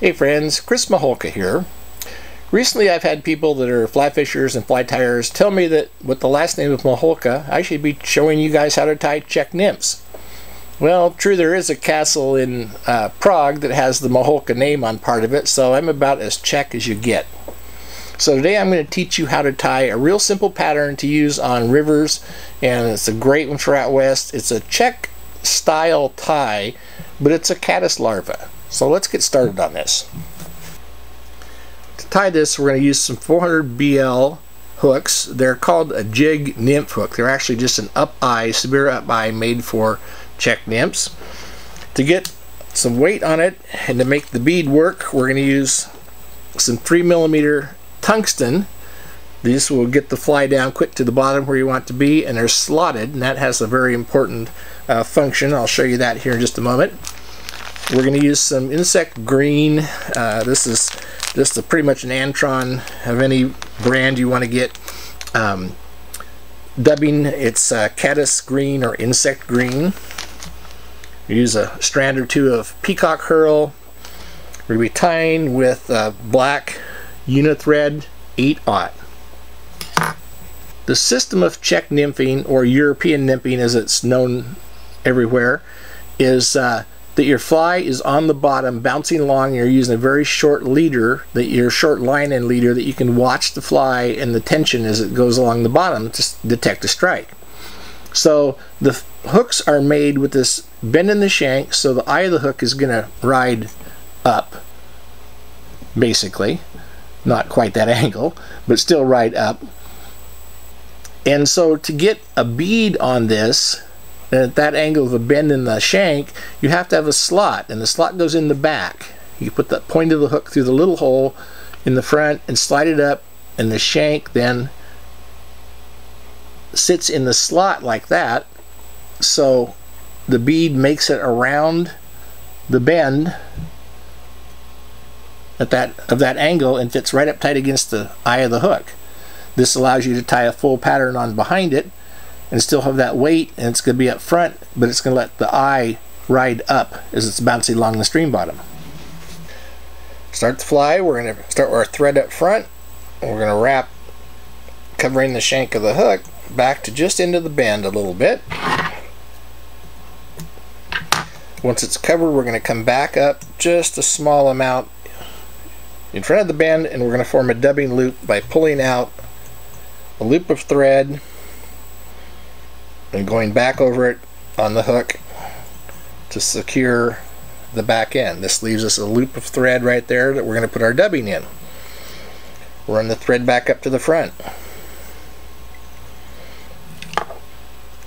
Hey friends, Chris Mihulka here. Recently I've had people that are fly fishers and fly tyers tell me that with the last name of Mihulka, I should be showing you guys how to tie Czech nymphs. Well, true, there is a castle in uh, Prague that has the Mihulka name on part of it, so I'm about as Czech as you get. So today I'm going to teach you how to tie a real simple pattern to use on rivers, and it's a great one for out west. It's a Czech style tie, but it's a caddis larva. So let's get started on this. To tie this, we're going to use some 400 BL hooks. They're called a jig nymph hook. They're actually just an up eye, severe up eye made for Czech nymphs. To get some weight on it and to make the bead work, we're going to use some 3 millimeter tungsten. These will get the fly down quick to the bottom where you want to be, and they're slotted, and that has a very important uh, function. I'll show you that here in just a moment. We're going to use some insect green. Uh, this is just a, pretty much an Antron of any brand you want to get. Um, dubbing, it's uh, caddis green or insect green. use a strand or two of peacock herl. We're going to be tying with uh, black unithread 8-aught. The system of Czech nymphing, or European nymphing as it's known everywhere, is uh, that your fly is on the bottom bouncing along you're using a very short leader that your short line and leader that you can watch the fly and the tension as it goes along the bottom to detect a strike. So the hooks are made with this bend in the shank so the eye of the hook is going to ride up basically. Not quite that angle but still ride up. And so to get a bead on this and at that angle of a bend in the shank, you have to have a slot, and the slot goes in the back. You put the point of the hook through the little hole in the front and slide it up, and the shank then sits in the slot like that. So the bead makes it around the bend at that of that angle and fits right up tight against the eye of the hook. This allows you to tie a full pattern on behind it and still have that weight and it's going to be up front but it's going to let the eye ride up as it's bouncing along the stream bottom. Start the fly, we're going to start our thread up front we're going to wrap covering the shank of the hook back to just into the bend a little bit. Once it's covered we're going to come back up just a small amount in front of the bend and we're going to form a dubbing loop by pulling out a loop of thread and going back over it on the hook to secure the back end. This leaves us a loop of thread right there that we're going to put our dubbing in. Run the thread back up to the front.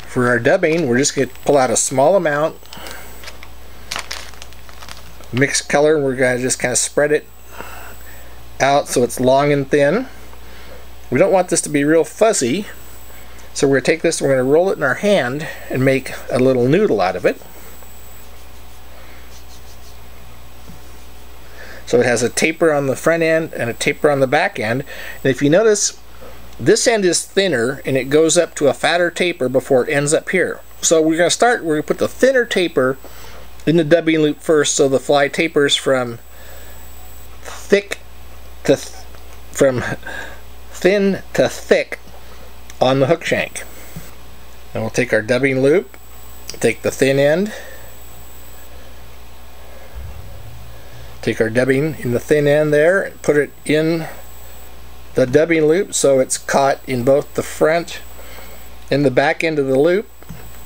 For our dubbing, we're just going to pull out a small amount, mixed color, we're going to just kind of spread it out so it's long and thin. We don't want this to be real fuzzy, so we're going to take this, we're going to roll it in our hand and make a little noodle out of it. So it has a taper on the front end and a taper on the back end. And if you notice, this end is thinner and it goes up to a fatter taper before it ends up here. So we're going to start, we're going to put the thinner taper in the dubbing loop first so the fly tapers from thick to th from thin to thick on the hook shank. And we'll take our dubbing loop, take the thin end, take our dubbing in the thin end there, and put it in the dubbing loop so it's caught in both the front and the back end of the loop,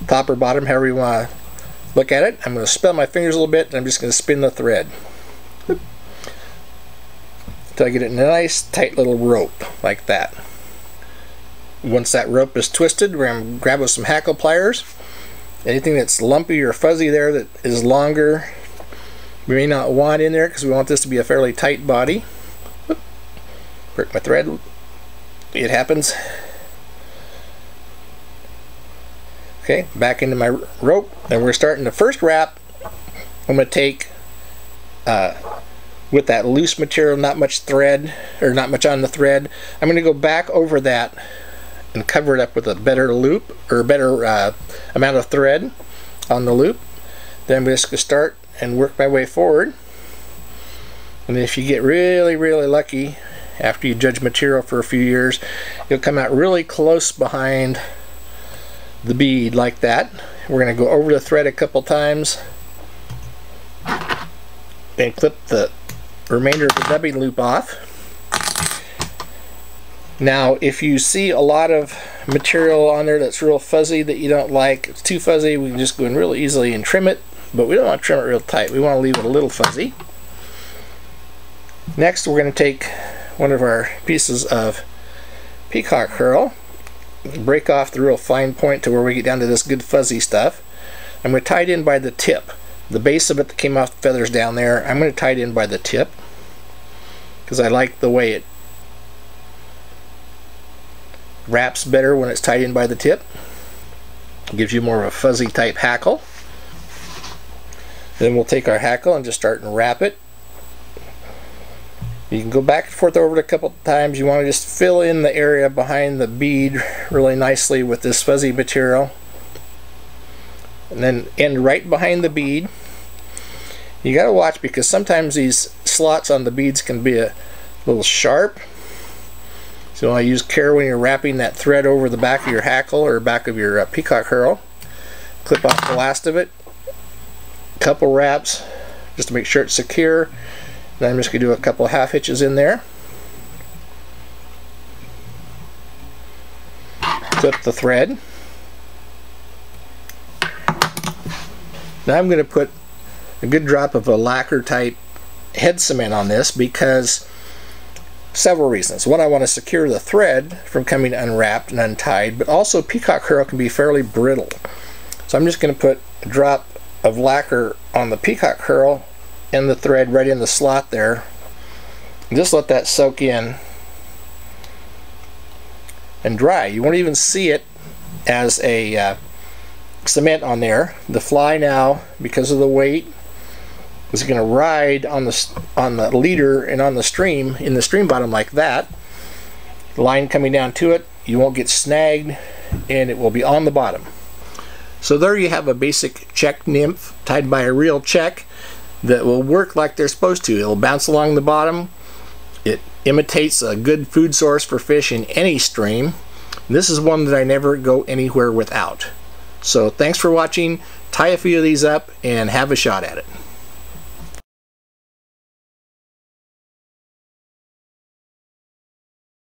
top or bottom, however you want to look at it. I'm going to spell my fingers a little bit and I'm just going to spin the thread until I get it in a nice tight little rope like that. Once that rope is twisted, we're going to grab with some hackle pliers. Anything that's lumpy or fuzzy there that is longer, we may not want in there because we want this to be a fairly tight body. Break my thread. It happens. Okay, back into my rope, and we're starting the first wrap. I'm going to take uh, with that loose material, not much thread, or not much on the thread. I'm going to go back over that and cover it up with a better loop or better uh, amount of thread on the loop. Then I'm just going to start and work my way forward And if you get really, really lucky, after you judge material for a few years, you'll come out really close behind the bead like that. We're going to go over the thread a couple times and clip the remainder of the dubbing loop off. Now, if you see a lot of material on there that's real fuzzy that you don't like, it's too fuzzy, we can just go in real easily and trim it, but we don't want to trim it real tight. We want to leave it a little fuzzy. Next, we're going to take one of our pieces of peacock herl, break off the real fine point to where we get down to this good fuzzy stuff. I'm going to tie it in by the tip. The base of it that came off the feathers down there, I'm going to tie it in by the tip because I like the way it wraps better when it's tied in by the tip. Gives you more of a fuzzy type hackle. Then we'll take our hackle and just start and wrap it. You can go back and forth over it a couple times. You want to just fill in the area behind the bead really nicely with this fuzzy material. And then end right behind the bead. You got to watch because sometimes these slots on the beads can be a little sharp so I use care when you're wrapping that thread over the back of your hackle or back of your uh, peacock herl. Clip off the last of it. A couple wraps just to make sure it's secure. Then I'm just going to do a couple half hitches in there. Clip the thread. Now I'm going to put a good drop of a lacquer type head cement on this because several reasons. One, I want to secure the thread from coming unwrapped and untied, but also peacock herl can be fairly brittle. So I'm just going to put a drop of lacquer on the peacock herl and the thread right in the slot there. Just let that soak in and dry. You won't even see it as a uh, cement on there. The fly now, because of the weight, is going to ride on the on the leader and on the stream in the stream bottom like that? Line coming down to it you won't get snagged and it will be on the bottom. So there you have a basic Czech nymph tied by a real Czech that will work like they're supposed to. It'll bounce along the bottom. It imitates a good food source for fish in any stream. This is one that I never go anywhere without. So thanks for watching. Tie a few of these up and have a shot at it